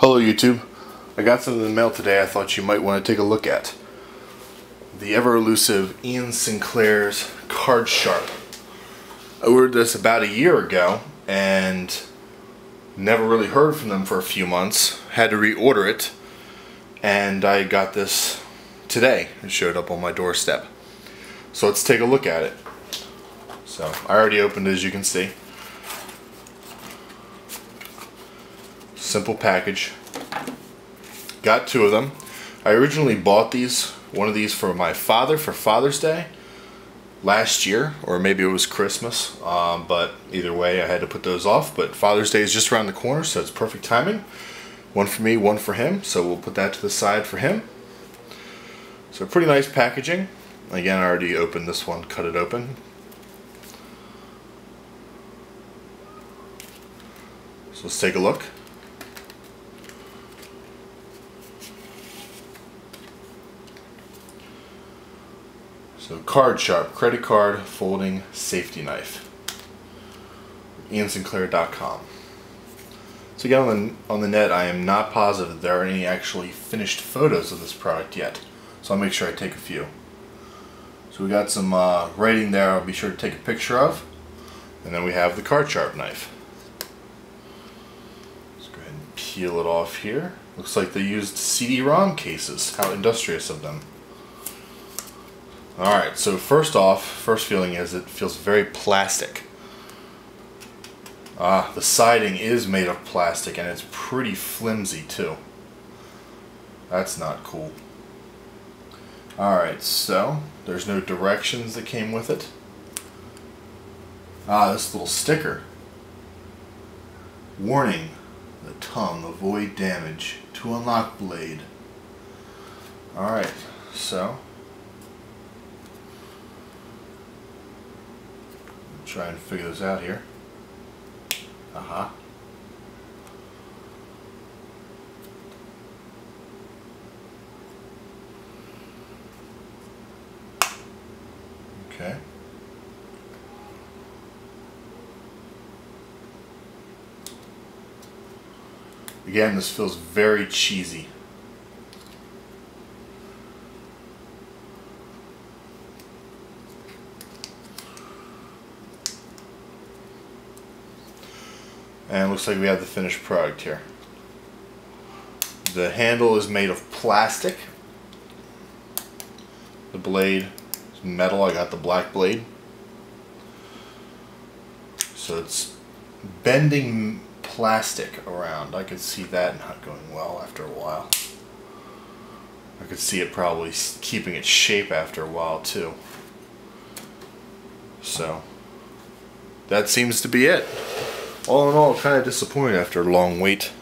Hello YouTube. I got something in the mail today I thought you might want to take a look at. The ever elusive Iain Sinclair's CardSharp. I ordered this about a year ago and never really heard from them for a few months. Had to reorder it and I got this today. It showed up on my doorstep. So let's take a look at it. So I already opened it as you can see. Simple package. Got two of them. I originally bought these, one of these for my father for Father's Day last year, or maybe it was Christmas, um, but either way I had to put those off, but Father's Day is just around the corner, so it's perfect timing. One for me, one for him, so we'll put that to the side for him. So pretty nice packaging. Again, I already opened this one, cut it open. So let's take a look. So CardSharp, credit card folding safety knife. IainSinclair.com. So again, on the, on the net, I am not positive that there are any actually finished photos of this product yet. So I'll make sure I take a few. So we got some uh, writing there I'll be sure to take a picture of. And then we have the CardSharp knife. Let's go ahead and peel it off here. Looks like they used CD-ROM cases. How industrious of them. Alright, so first off, first feeling is it feels very plastic. Ah, the siding is made of plastic and it's pretty flimsy too. That's not cool. Alright, so there's no directions that came with it. Ah, this little sticker. Warning, the tongue, avoid damage. To unlock blade. Alright, so try and figure this out here. Uh-huh. Okay. Again, this feels very cheesy. And looks like we have the finished product here. The handle is made of plastic. The blade is metal. I got the black blade. So it's bending plastic around. I could see that not going well after a while. I could see it probably keeping its shape after a while too. So that seems to be it all in all, kind of disappointed after a long wait.